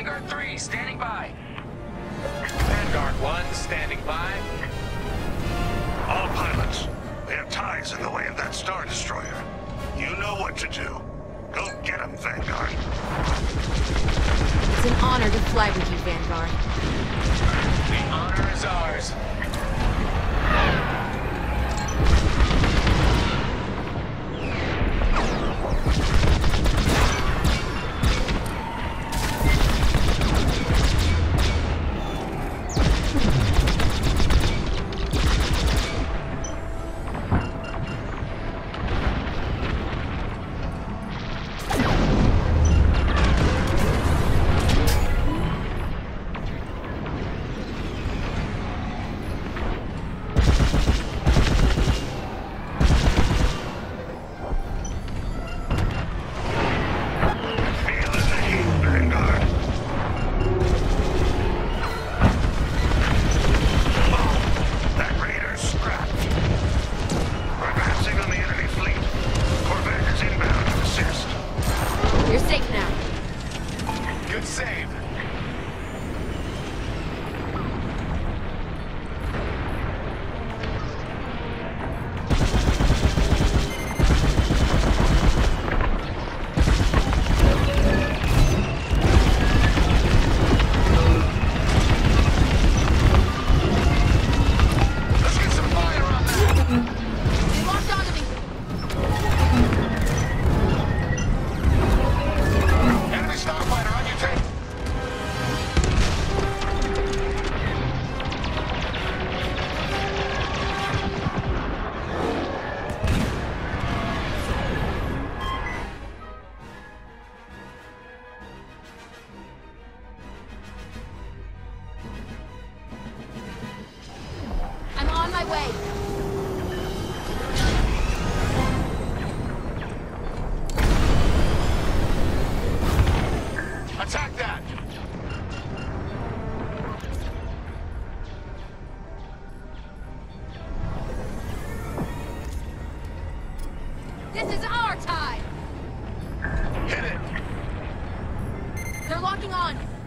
Vanguard 3, standing by. Vanguard 1, standing by. All pilots, we have ties in the way of that Star Destroyer. You know what to do. Go get them, Vanguard. It's an honor to fly with you, Vanguard. The Good save. Locking on.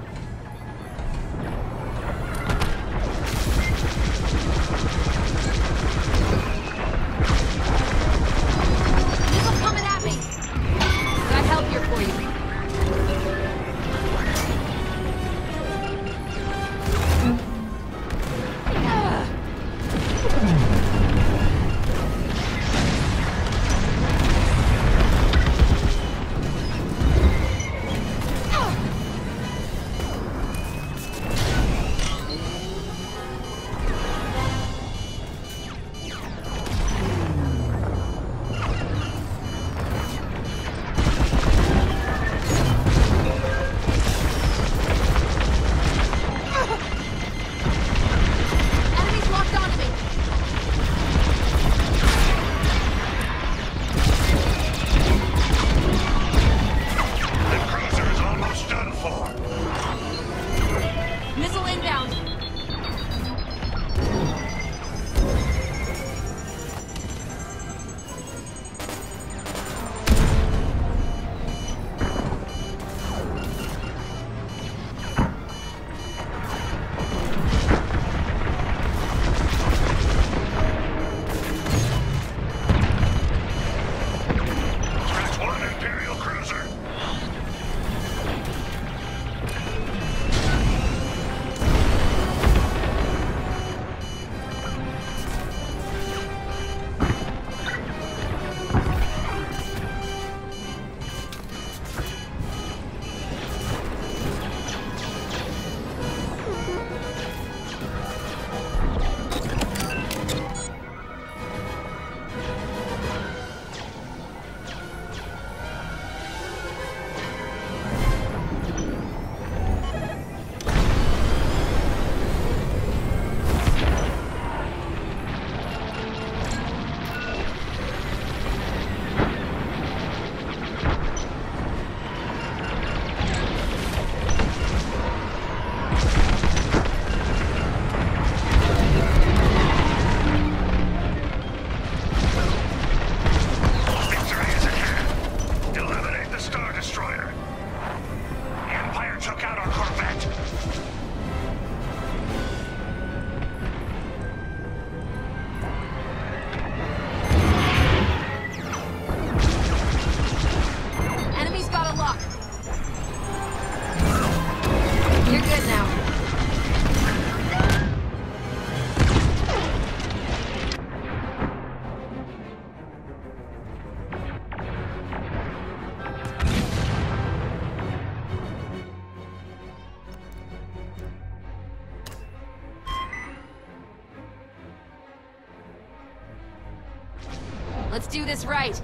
Let's do this right.